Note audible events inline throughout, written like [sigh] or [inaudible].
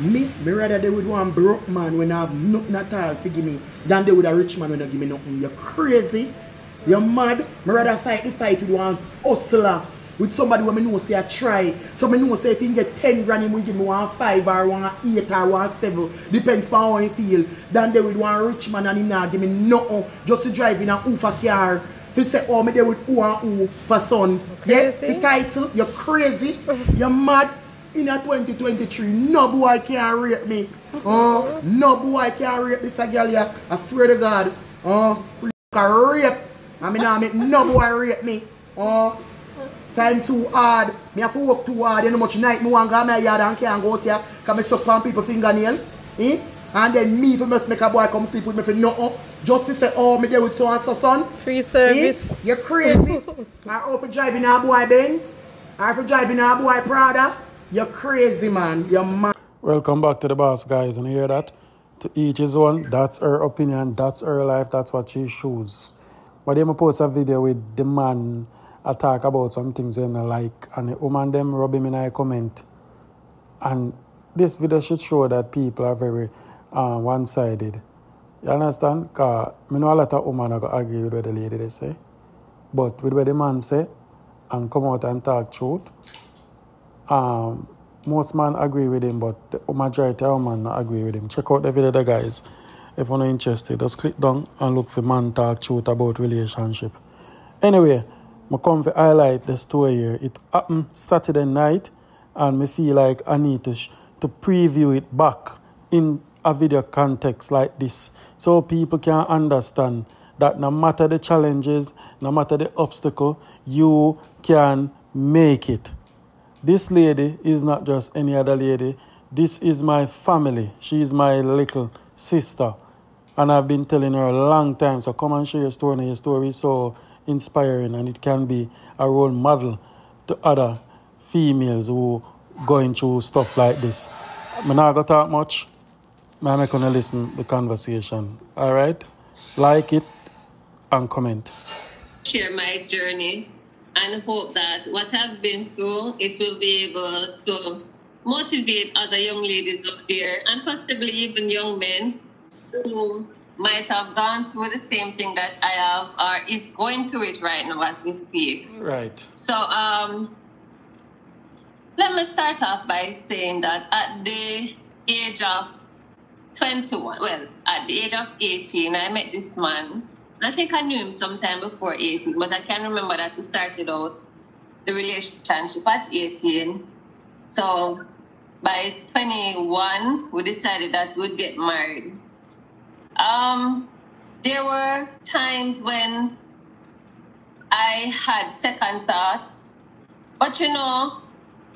Me, me rather they would want broke man when I have nothing at all to give me than they would a rich man when they give me nothing. You're crazy. You're mad. Me rather fight the fight with one hustler. With somebody when me know say I try. So me know say if you get 10 grand, him will give me one 5 or one 8 or one 7. Depends on how you feel. Than they would one rich man and him not give me nothing. Just to drive in a Ufa car. To say, oh, me there with who and who for son. Yes, the title. You're crazy. You're mad. In a 2023, no boy can rape me. Uh, no boy can rape this girl here. I swear to God. Uh, a rape. I mean, I make no boy rape me. Uh, time too hard. Me have to work too hard. You know much night me want to go my yard and can't go out here. Because me stuck on people fingernail. Eh? And then me, if I must make a boy come sleep with me for nothing. Just to say, oh, me there with so and so son. Free service. Eh? You're crazy. [laughs] or if you driving a boy Benz. Or if you driving a boy Prada. You're crazy, man. You're mad. Welcome back to the boss, guys. And you hear that? To each his own. That's her opinion. That's her life. That's what she choose. But then I post a video with the man I talk about some things in the like and the woman them rub him in a comment. And this video should show that people are very uh, one-sided. You understand? Because I know a lot of women are going argue with what the lady they say. But with what the man say and come out and talk truth, um, most men agree with him, but the majority of men not agree with him. Check out the video, there, guys. If you're not interested, just click down and look for man talk truth about relationship. Anyway, I come to highlight the story here. It happened Saturday night, and me feel like I need to, to preview it back in a video context like this so people can understand that no matter the challenges, no matter the obstacle, you can make it. This lady is not just any other lady. This is my family. She is my little sister. And I've been telling her a long time. So come and share your story. And your story is so inspiring and it can be a role model to other females who going through stuff like this. I'm not gonna talk much. I'm gonna listen the conversation. All right? Like it and comment. share my journey and hope that what I've been through, it will be able to motivate other young ladies up there and possibly even young men who might have gone through the same thing that I have or is going through it right now as we speak. Right. So um, let me start off by saying that at the age of 21, well, at the age of 18, I met this man. I think I knew him sometime before 18, but I can't remember that we started out the relationship at 18. So by 21, we decided that we'd get married. Um, there were times when I had second thoughts, but you know,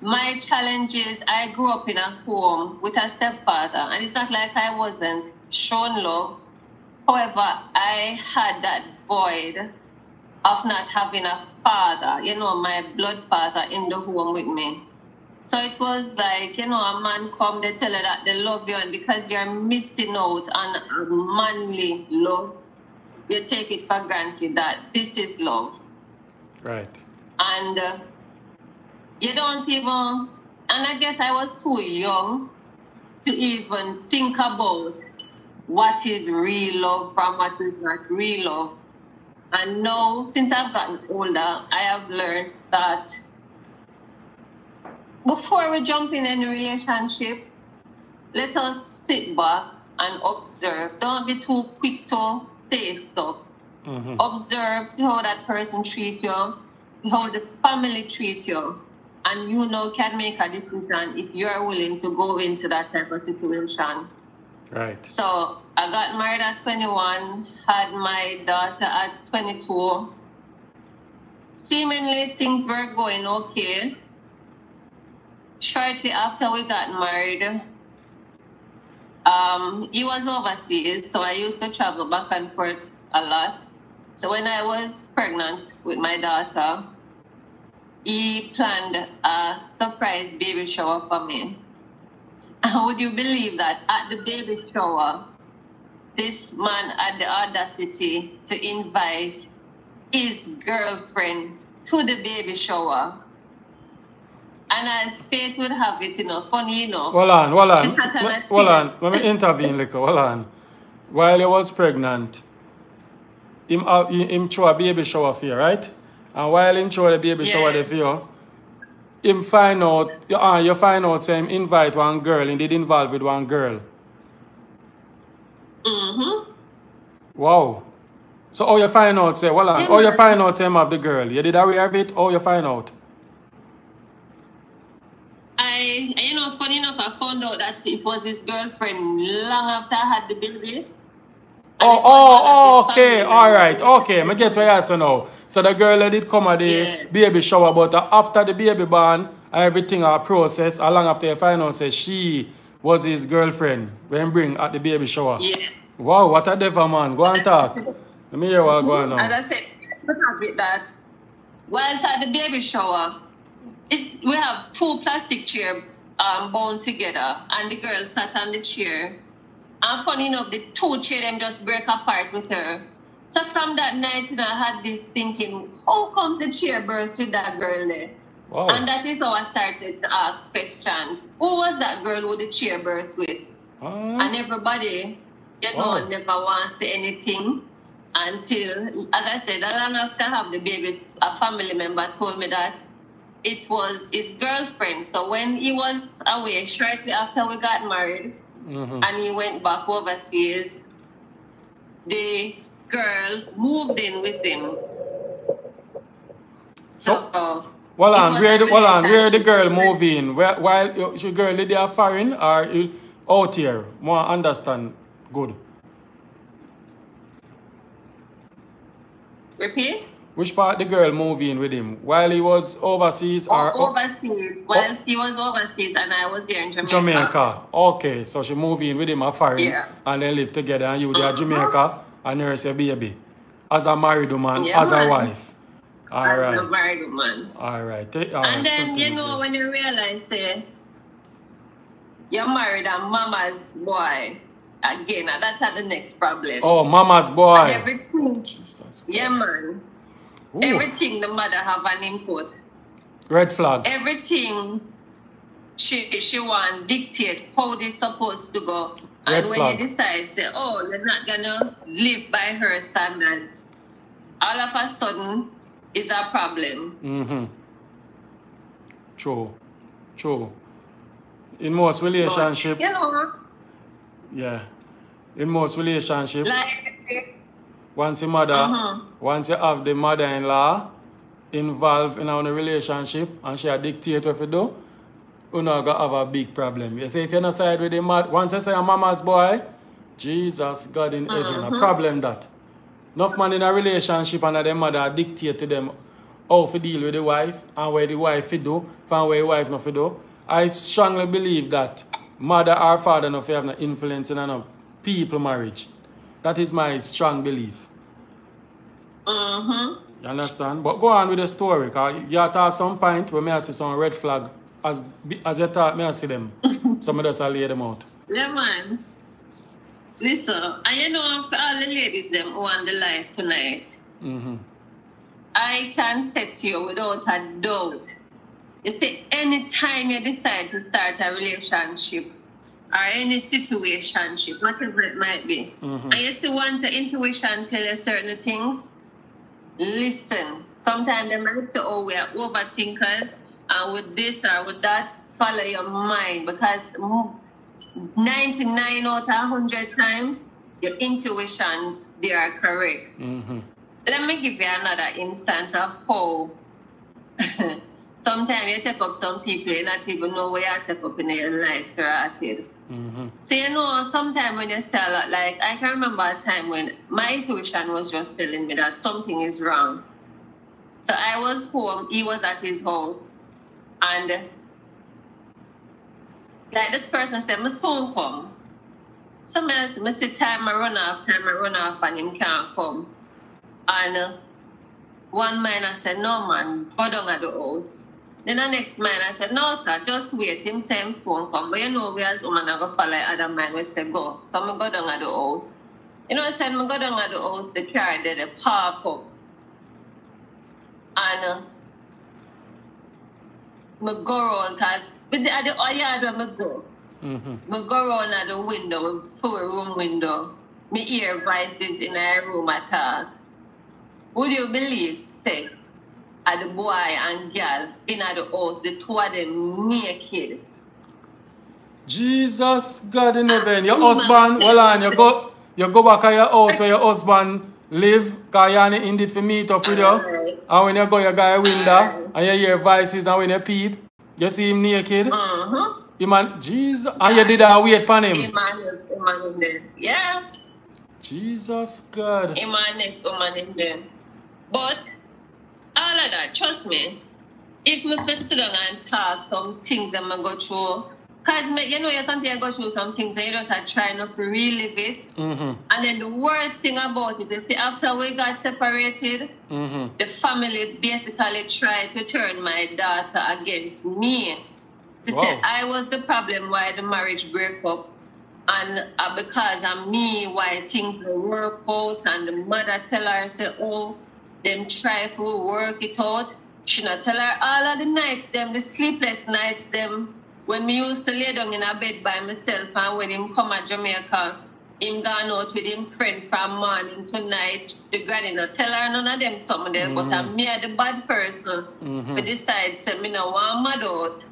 my challenge is I grew up in a home with a stepfather, and it's not like I wasn't shown love. However, I had that void of not having a father, you know, my blood father in the home with me. So it was like, you know, a man come, they tell you that they love you, and because you're missing out on a manly love, you take it for granted that this is love. Right. And uh, you don't even, and I guess I was too young to even think about what is real love from what is not real love. And now, since I've gotten older, I have learned that before we jump in any relationship, let us sit back and observe. Don't be too quick to say stuff. Mhm. Observe, see how that person treats you, see how the family treats you, and you know can make a decision if you are willing to go into that type of situation. Right. So I got married at 21, had my daughter at 22. Seemingly things were going okay. Shortly after we got married, um, he was overseas, so I used to travel back and forth a lot. So when I was pregnant with my daughter, he planned a surprise baby shower for me. [laughs] Would you believe that at the baby shower, this man had the audacity to invite his girlfriend to the baby shower? And as fate would have it, you know, funny enough. Hold on, hold on. Hold on. Let me intervene, little. Hold on. While he was pregnant, him, uh, him, him throw a baby shower for you, right? And while him throw the baby Yeah. shower for you, him find out, you, uh, you find out, say him invite one girl, and did involve with one girl. Mm-hmm. Wow. So how you find out, say, well, how you find out, say, have the girl? You did aware of it, how you find out? I, you know, funny enough, I found out that it was his girlfriend long after I had the baby. And Oh, it oh, oh, his okay, all right, okay. I get where you say now. So the girl that did come at the Yeah. baby shower, but after the baby born, everything are process. Along after you find out, say she was his girlfriend when bring at the baby shower. Yeah. Wow, what a devil man. Go and talk. [laughs] Let me hear what go on As now. I said, it that whilst at the baby shower, it's, we have two plastic chairs um, bound together, and the girl sat on the chair. And funny enough, the two them just break apart with her. So from that night, you know, I had this thinking, how comes the chair burst with that girl there? Wow. And that is how I started to ask questions. Who was that girl with the chair burst with? Ah, And everybody, you know, Wow. never wants to say anything until, as I said, long after I have the babies, a family member told me that it was his girlfriend. So when he was away, shortly after we got married, mhm. and he went back overseas, the girl moved in with him. So- Hold it on, where the, hold on, where the girl move in? Where, while you- she girl did they foreign or you out here? More understand. Good. repeat? Which part the girl move in with him? While he was overseas or Or overseas, whilst he was overseas and I was here in Jamaica. Jamaica? Okay, so she move in with him a foreign Yeah. and they live together and you there Uh-huh. Jamaica and nurse a baby. As a married woman, Yeah, as a wife. All I'm a married woman. All right. Right, and then, you know, when you realize, say, you're married a mama's boy, again, and that's the next problem. Oh, mama's boy. And everything, Jesus yeah, man. Ooh, Everything the mother have an input. Red flag. Everything she she want dictate how they supposed to go. Red and when flag. you decide, say, oh, you're not gonna live by her standards, all of a sudden is a problem. Mm-hmm. True. True. In most But, relationship, you know, yeah. In most relationship, like once the mother, Mhm. once you have the mother-in-law involved in our relationship and she a dictate what you do, you not gonna have a big problem. You say if you're not side with the mother, once you say a mama's boy, Jesus God in heaven, a Mhm. problem that. Enough man in a relationship and the mother dictate to them how to deal with the wife and where the wife fi do, and where the wife not fi do. I strongly believe that mother or father not have no influence in a people marriage. That is my strong belief. mm-hmm. You understand? But go on with the story, cause you talk some point where me I see some red flag. As as you talk, me I see them. some of us I lay them out. Yeah, man. Listen, and you know, for all the ladies them who want the life tonight, Mm-hmm. I can to you without a doubt. You see, anytime you decide to start a relationship or any situationship, whatever it might be, Mhm. and you see once your intuition tell you certain things, listen. Sometimes they might say, oh, we are overthinkers, and with this or with that, follow your mind because mm, 99 out of 100 times, your intuitions, they are correct. Mm-hmm. Let me give you another instance of how [laughs] sometimes you take up some people, you not even know where you take up in your life to rot it. Mm-hmm. So you know, sometimes when you lot, like I can remember a time when my intuition was just telling me that something is wrong. So I was home, he was at his house, and like this person said, my son come. So I me see time I run off, time I run off, and him can't come. And one man I said, no man, go down at the house. Then the next man I said, no sir, just wait, him him soon come. But you know, we as woman I go follow other man, we say go. So I go down at the house. You know, I said, I go down at the house, the car there, they park up. And uh, me go around because with the, at the yard where me go, Mm-hmm. me go around at the window, full room window, me hear voices in a room attack. Would you believe, say, at the boy and girl in the house, the two of them naked. Jesus God in heaven. Your husband, well on, you go you go back to your house where your husband live, cause you indeed for meet up with you. Alright. And when you go you got a window Alright. and you hear voices and when you peep, you see him naked. Uh-huh. You man Jesus and you did that wait upon him. Emmanuel, Emmanuel there. Yeah. Jesus God. in my next woman in there. But all of that, trust me, if me fit sit down and talk some things that I go through, cause me, you know, you something I go through some things and you just are trying not to relive it. Mm-hmm. And then the worst thing about it is see, after we got separated, Mm-hmm. the family basically tried to turn my daughter against me. They Wow. said I was the problem why the marriage broke up. And uh, because of me, why things don't work out. And the mother tell her, say, oh, them try to work it out. She not tell her all of the nights, them, the sleepless nights, them, when me used to lay down in a bed by myself and when him come at Jamaica, him gone out with him friend from morning to night. The granny not tell her none of them something there, but I'm me the bad person. Mhm. But decide say me no want mad out.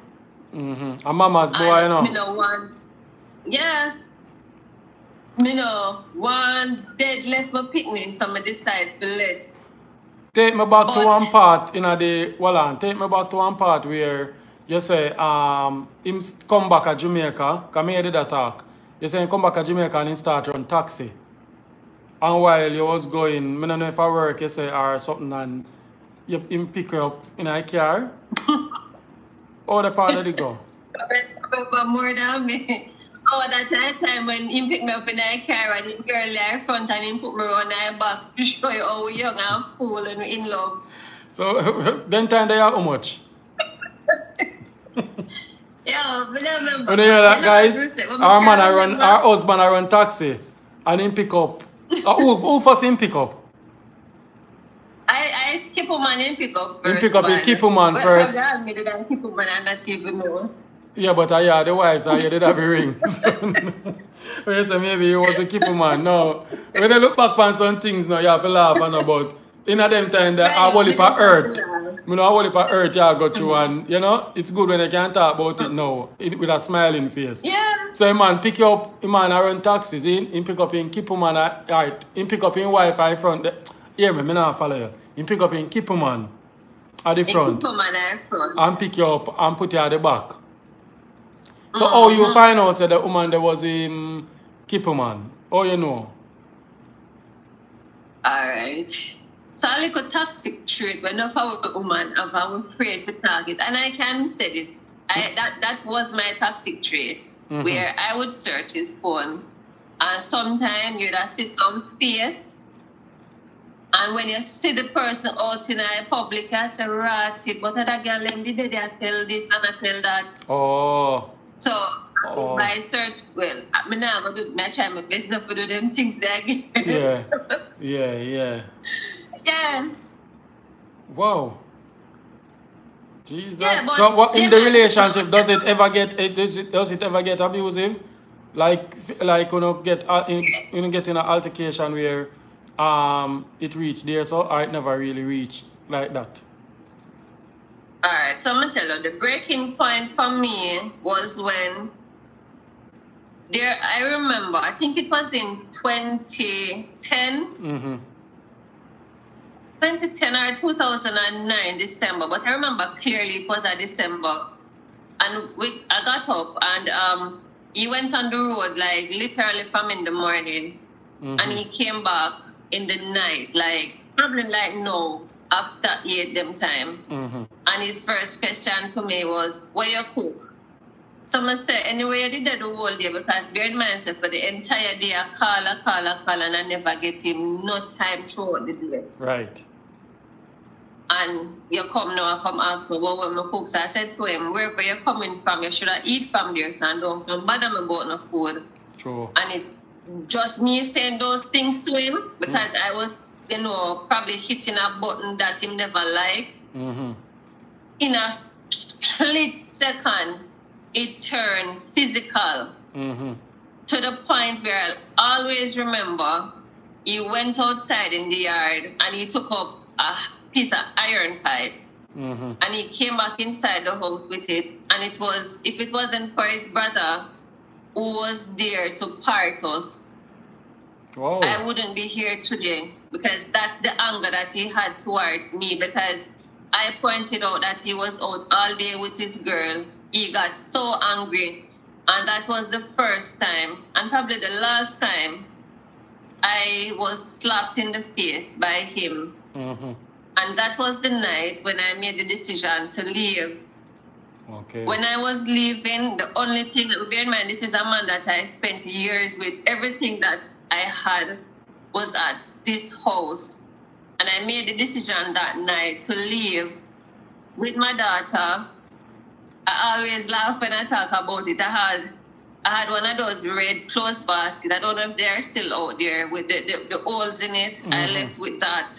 Mm-hmm. A mama's boy, you And me know. no want yeah. Me no want dead left my picnic, so me decide to let. Take me back to But- one part in a the well on, take me back to one part where you say um him come back at Jamaica, come here did that talk. You say come back at Jamaica and he start run taxi. And while you was going, I don't know if I work, you say or something and you him pick you up in a car. [laughs] How the part did he go? [laughs] More than me. Oh, that time, when he picked me up in a car and him girl there front and him put me on her back to [laughs] show you how young and fool and in love. So [laughs] then time they are how much? [laughs] Yeah, but I remember. When you hear that you I guys, our man I run our husband I run taxi and him pick up. Uh, who, who first him pick up? I, I skip a man and pick up first. You pick up, you man. keep a on well, first. Well, me did I keep man and not even know. Yeah, but I yeah, the wives are you did have a ring. So, [laughs] so maybe he was a keeper man. No. When I look back on some things now, you have to laugh and about in a them time that I we for earth. You know, I will for earth yeah, I got you and you know, it's good when I can talk about it now it, with a smiling face. Yeah. So a man pick you up, a man I run taxis, he, he pick up in keep a man, right, he pick up in Wi-Fi front. The, me, me not follow you. He pick up in keep a man at the front keep a man and front. and pick you up and put you at the back. So how you find out that the woman there was him keep a man? How you know? Alright. So I like a toxic trait when I found a woman and I'm afraid to target. And I can say this. I that that was my toxic trait. Mhm. Where I would search his phone and sometimes you'd see some face. And when you see the person out in a public, I say, ratty, but that girl, did they tell this and I tell that. Oh, So Oh. by search, well, I mean, going to do, I try my best not to do them things there again. yeah, [laughs] yeah, yeah. yeah. Wow. Jesus. Yeah, so what in the relationship does it ever get eh, does it does it ever get abusive? Like like you know get uh, in, you know get in an altercation where um it reached there so or it never really reached like that. All right, so I'm gonna tell you the breaking point for me was when there. I remember, I think it was in 2010, Mm-hmm. 2010 or 2009 December, but I remember clearly it was a December, and we I got up and um he went on the road like literally from in the morning, Mm-hmm. and he came back in the night, like probably like no after eight them time. Mm-hmm. And his first question to me was, Where you cook? So I said, Anyway, I did that the whole day because bear in mind, for the entire day, I call, I call, I call, and I never get him no time throughout the day. Right. And you come now and come ask me, What will I cook? So I said to him, Wherever you're coming from, you should have eat from there, so don't come bother me about no food. True. And it just me saying those things to him because I was, you know, probably hitting a button that he never liked. Mm-hmm. Enough split second, it turned physical Mm-hmm. to the point where I always remember he went outside in the yard and he took up a piece of iron pipe Mm-hmm. and he came back inside the house with it. And it was, if it wasn't for his brother who was there to part us, Wow. I wouldn't be here today because that's the anger that he had towards me because I pointed out that he was out all day with his girl. He got so angry. And that was the first time, and probably the last time, I was slapped in the face by him. Mm-hmm. And that was the night when I made the decision to leave. Okay. When I was leaving, the only thing, bear in mind, this is a man that I spent years with. Everything that I had was at this house. And I made the decision that night to leave with my daughter. I always laugh when I talk about it. I had I had one of those red clothes baskets. I don't know if they're still out there with the, the, the holes in it. I Mhm. left with that.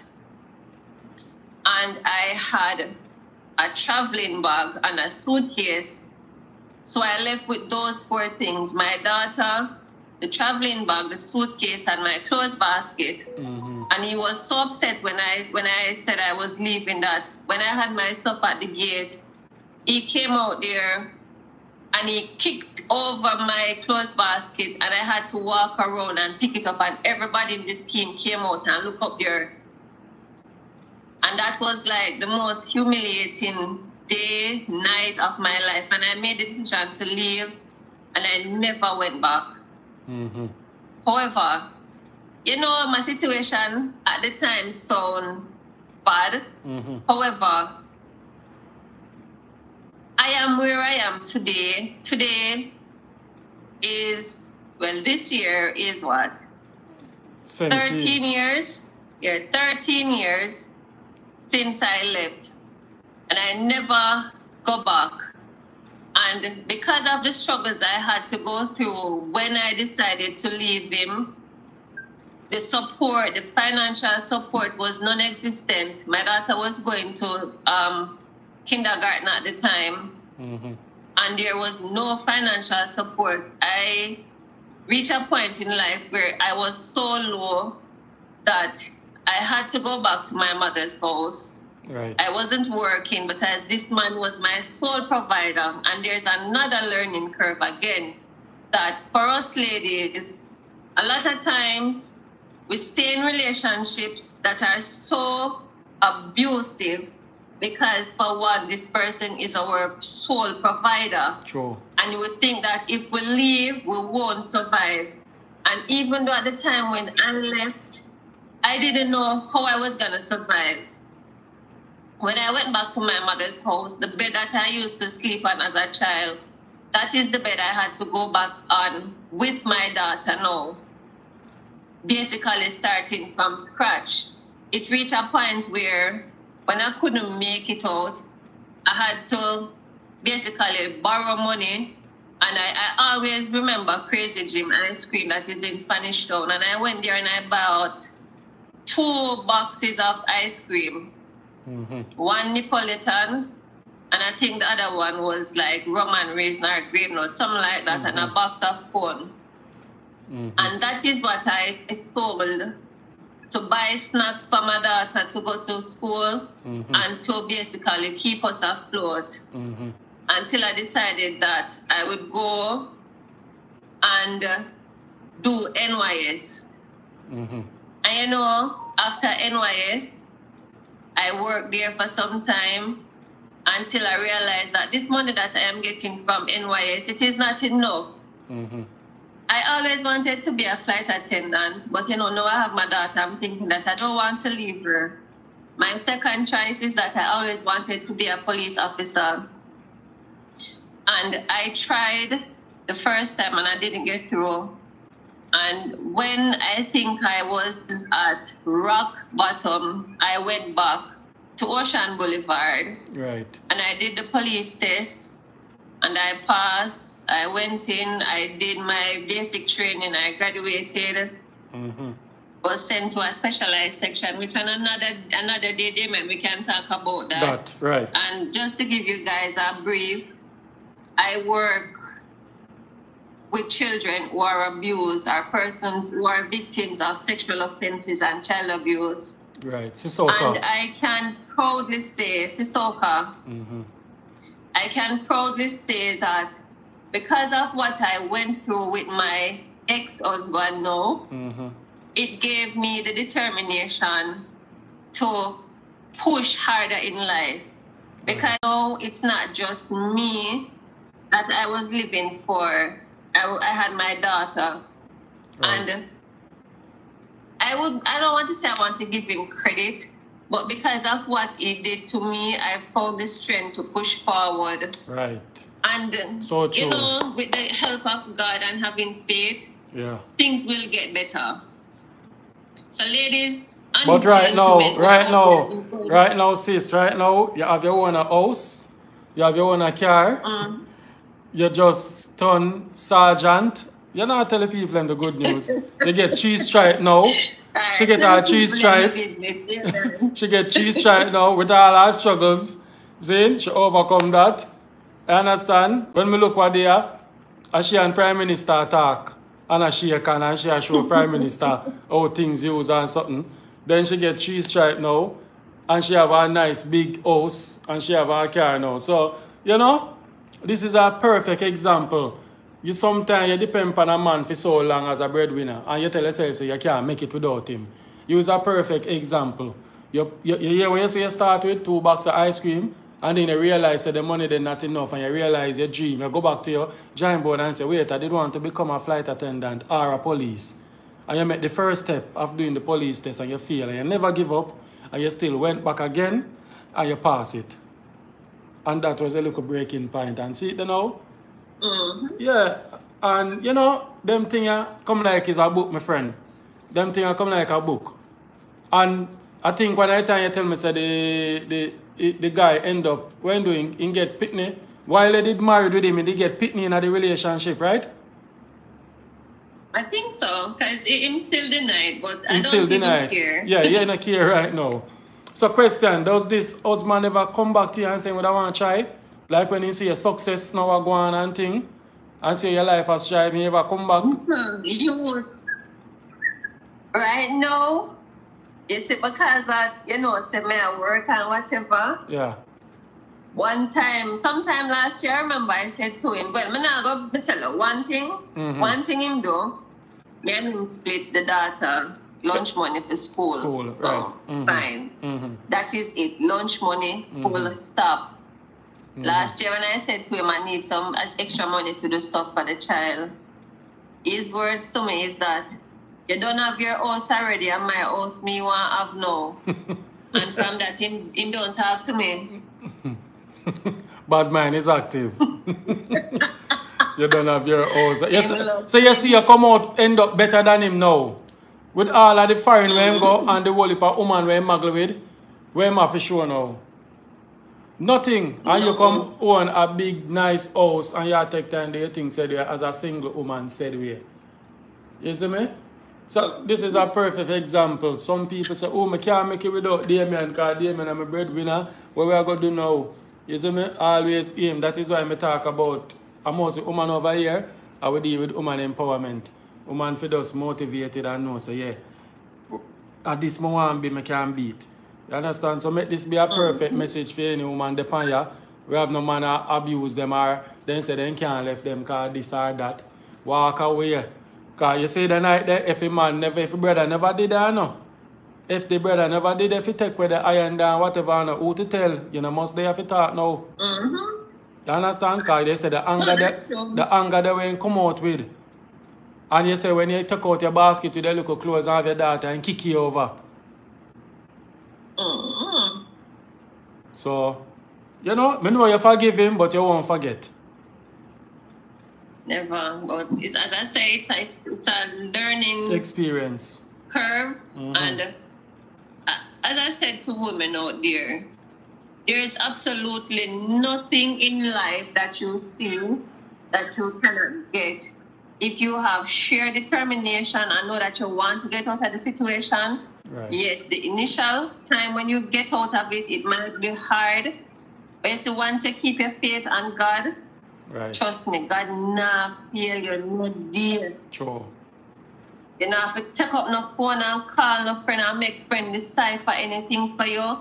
And I had a traveling bag and a suitcase. So I left with those four things my daughter, the traveling bag, the suitcase, and my clothes basket. Mm-hmm. And he was so upset when I when I said I was leaving that when I had my stuff at the gate, he came out there and he kicked over my clothes basket and I had to walk around and pick it up and everybody in the scheme came out and look up there. And that was like the most humiliating day, night of my life. And I made the decision to leave and I never went back. Mm-hmm. However, you know, my situation at the time sound bad. Mm-hmm. However, I am where I am today. Today is, well, this year is what? 13 years? Yeah, 13 years since I left. And I never go back. And because of the struggles I had to go through when I decided to leave him, the support, the financial support was non existent. My daughter was going to um, kindergarten at the time Mm-hmm. and there was no financial support. I reached a point in life where I was so low that I had to go back to my mother's house. Right. I wasn't working because this man was my sole provider. And there's another learning curve again that for us ladies, a lot of times we stay in relationships that are so abusive because, for one, this person is our sole provider. True. And you would think that if we leave, we won't survive. And even though at the time when I left, I didn't know how I was going to survive. When I went back to my mother's house, the bed that I used to sleep on as a child, that is the bed I had to go back on with my daughter now. Basically, starting from scratch. It reached a point where when I couldn't make it out, I had to basically borrow money. And I, I always remember Crazy Jim ice cream that is in Spanish Town. And I went there and I bought two boxes of ice cream Mm-hmm. one Neapolitan, and I think the other one was like Roman raisin or grape nut, something like that, and a Mhm. box of corn. Mm-hmm. And that is what I sold to buy snacks for my daughter to go to school Mm-hmm. and to basically keep us afloat Mm-hmm. until I decided that I would go and do NYS. Mm-hmm. And you know, after NYS, I worked there for some time until I realized that this money that I am getting from NYS, it is not enough. Mm-hmm. I always wanted to be a flight attendant, but you know, now I have my daughter, I'm thinking that I don't want to leave her. My second choice is that I always wanted to be a police officer. And I tried the first time and I didn't get through. And when I think I was at rock bottom, I went back to Ocean Boulevard Right. and I did the police test and I passed. I went in, I did my basic training, I graduated. Mm-hmm. was sent to a specialized section, which on another another day, Damien, we can talk about that. That, right. And just to give you guys a brief, I work with children who are abused or persons who are victims of sexual offenses and child abuse. Right. CISOCA. And I can proudly say, CISOCA, hmm I can proudly say that because of what I went through with my ex husband now, hmm it gave me the determination to push harder in life. Because now it's not just me that I was living for. I, I had my daughter. Right. And I would I don't want to say I want to give him credit, but because of what he did to me, I found the strength to push forward. Right. And So true. you know, with the help of God and having faith, Yeah. things will get better. So ladies and But right now, right now, right now, sis, right now, you have your own house, you have your own car, Mm. You just turn sergeant. You're not telling people them the good news. they get cheese stripe now. She get her cheese in stripe. [laughs] She get cheese stripe now with all her struggles. See, she overcome that. I understand. When we look what they are, as she and Prime Minister talk, and as she can and she show Prime Minister how things use and something. Then she get cheese stripe now, and she have a nice big house, and she have a car now. So, you know, this is a perfect example. You sometimes you depend on a man for so long as a breadwinner, and you tell yourself say you can't make it without him. Use a perfect example. You, you, you hear when you say you start with two boxes of ice cream, and then you realize that the money then not enough, and you realize your dream. You go back to your giant board and say, wait, I didn't want to become a flight attendant or a police. And you make the first step of doing the police test, and you fail, and you never give up, and you still went back again, and you pass it. And that was a little breaking point. And see it now? Mhm. Yeah, and you know, them thing uh, come like is a book, my friend. Them thing uh, come like a book. And I think when I time you tell me say the the the guy end up when doing he get pitney while they did married with him, he did get pitney in the relationship, right? I think so, because him still denied, but I don't still denied. care. Yeah, you [laughs] don't care right now. So question, does this husband ever come back to you and say, what I want to try? Like when you see a success now a go on and thing, and say your life has tried, me ever come back? So you would right now, you see, because I, you know, say me I work and whatever. Yeah. One time, sometime last year, I remember I said to him, well, me now go me tell you one thing, Mhm. one thing him do, me and him split the data lunch money for school. School, so, right. Mhm. fine. Mm-hmm. That is it. Lunch money, full stop. Mm-hmm. Last year when I said to him I need some extra money to do stuff for the child, his words to me is that you don't have your house already and my house me want have no. [laughs] and from that him, him don't talk to me. [laughs] Bad mind is active. [laughs] you don't have your house. Yes, so you see you come out end up better than him now. With all of the foreign where go and the whole of woman where him muggle with, where him have to show now. Nothing. And you come own a big nice house and you take time to your thing said where as a single woman said where. You see me? So this is a perfect example. Some people say, oh, I can't make it without Damien because Damien I'm a breadwinner. What we are going to do now? You see me? Always aim. That is why I talk about a mostly woman over here. I will deal with woman empowerment. Woman for us motivated and know, so yeah. At this want be, I can beat. You understand? So make this be a perfect message for any woman depend ya. We have no man abuse them or then say they can't left them cause this or that. Walk away. Cause you say the night that if a man never, if a brother never did that, no. If the brother never did, if he take with the iron down, whatever, no, who to tell? You know, must they have to talk now. Mm-hmm. You understand? Cause they say the anger that the anger they when come out with. And you say when you take out your basket with the little clothes and have your daughter and kick you over. Mm-hmm. So, you know, me know you forgive him, but you won't forget. Never. But it's as I say, it's a, it's a learning Experience. curve. Mhm. And uh, as I said to women out there, there is absolutely nothing in life that you see that you cannot get if you have sheer determination and know that you want to get out of the situation, Right. yes, the initial time when you get out of it, it might be hard. But you see, once you keep your faith on God, Right. trust me, God nah fear you no deal. True. You know, if you take up no phone and call no friend and make friend decipher anything for you,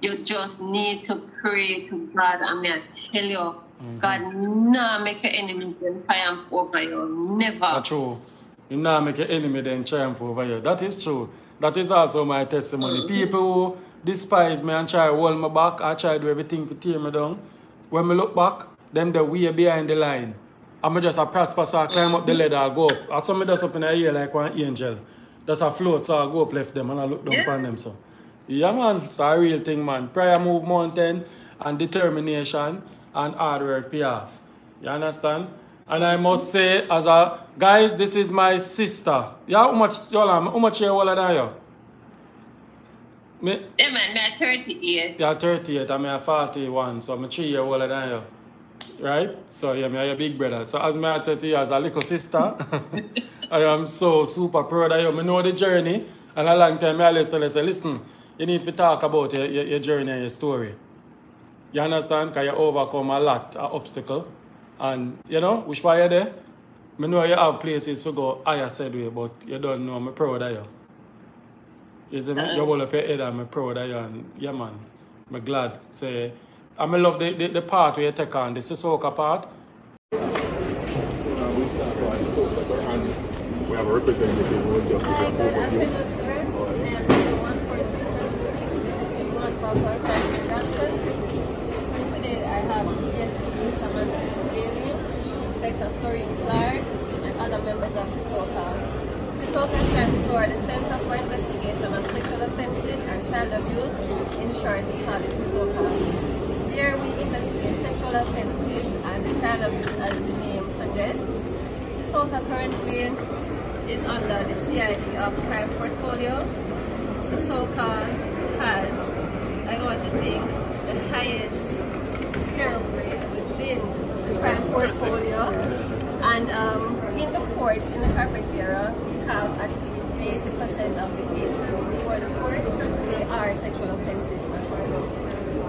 you just need to pray to God. And may I tell you, Mm-hmm. God nah make your enemy then triumph over you. Never. That's true. You now make your enemy then triumph over you. That is true. That is also my testimony. Mm-hmm. People who despise me and try to hold me back, I try to do everything to tear me down. When me look back, them the way behind the line. I'm just a prosper, so I climb up the mm-hmm. ladder, I go up. I saw me just up in the air like one angel. Just a float, so I go up left them and I look down Yeah. upon them. So, yeah, man, it's a real thing, man. Prayer move mountain and determination and hard work pay off. You understand? And I must say, as a guys, this is my sister. Yeah, how much y'all are- how much year older than you? Me, Yeah, man, me at 38. you're 38, I'm a 41, so I'm a three year older than you. Right? So yeah, me are your big brother. So as me are 30 as a little sister, [laughs] I am so super proud of you. I know the journey, and a long time I always tell you, say, listen, you need to talk about your, your, your journey and your story. You understand? Because you overcome a lot of obstacle. And, you know, which why you're there? I know you have places to go higher said way, but you don't know I'm proud of you. You see me? You hold up your head and I'm proud of you. And, yeah, man, I'm glad. Say, I love the, the, the part where you take on, the CISOCA part. Uh, we start by the sofa, sir, have a representative who will just Hi, good an overview. afternoon, sir. I am number one four six seven six, Detective Marshall Walter Johnson. And today I have DSP Samantha Sugary, Inspector Florian Clark, and other members of CISOCA. CISOCA stands for the Center for Investigation of Sexual Offences and Child Abuse. In short, we call it CISOCA. Here we investigate sexual offences and child abuse as the name suggests. CISOCA currently is under the CID Ops Crime Portfolio. CISOCA has, I want to think, the highest clear rate within the crime portfolio. And um, in the courts, in the corporate area, we have at least 80% of the cases before the courts, they are sexual offences.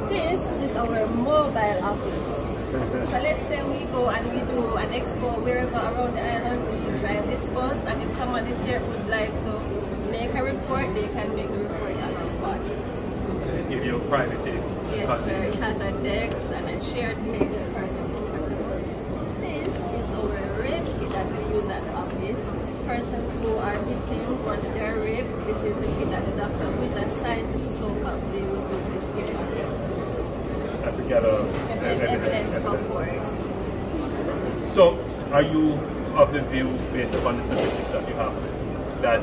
This is our mobile office. So let's say we go and we do an expo wherever around the island, we can try and discuss, and if someone is there would like to make a report, they can make the report on the spot. Give you privacy. Yes, sir. It has a desk and a chair to make the person comfortable. This is our rape kit that we use at the office. Persons who are victims, once they are raped, this is the kit that the doctor who is assigned to SOCA, they will use this kit. As to gather Evidence, evidence. So, are you of the view, based upon the statistics that you have, that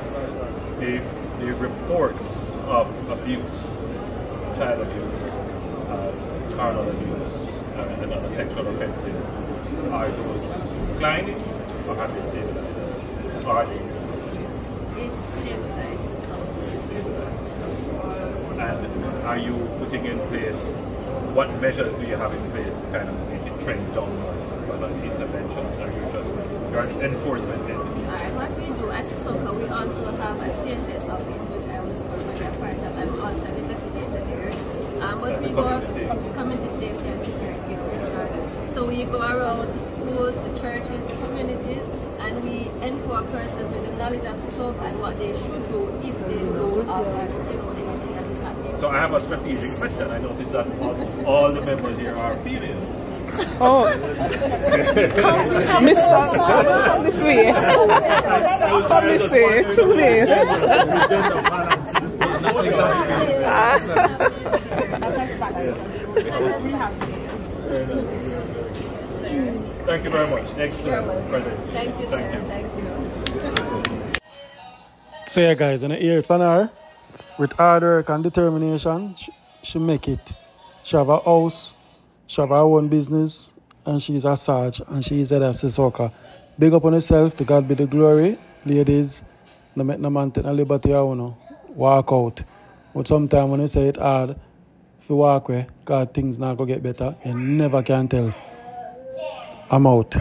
the, the reports of abuse, child abuse, uh, carnal abuse, uh, and other sexual offences, are those declining or have they stabilized? Or are they It's stabilized. And are you putting in place, what measures do you have in place to kind of make it trend downwards? What are the interventions? Are you just, you're an enforcement entity? Alright, what we do as a SOCA, we also have a CSS office, which I was formerly a part of. I'm also an investigator there. Um, but we go community. com- community safety and security, etc. So we go around the schools, the churches, the communities, and we empower persons with the knowledge of SOCA and what they should do if they know of uh, you know, anything that is happening. So I have a strategic question. I noticed that almost all the members here are female. Oh, Miss come this way. Come this way, to me. Gender balance. Thank you very much. Excellent. President. Thank you, Thank sir. you. Thank you. So yeah, guys, and I hear it from her. With hard work and determination, she, she make it. She have a house, she have her own business, and she's a Sarge, and she's a CISOCA. Big up on herself, to God be the glory. Ladies, no make no man take no liberty, you know. Walk out. But sometimes when you say it hard, if you walk away, God things not gonna get better, you never can tell. I'm out.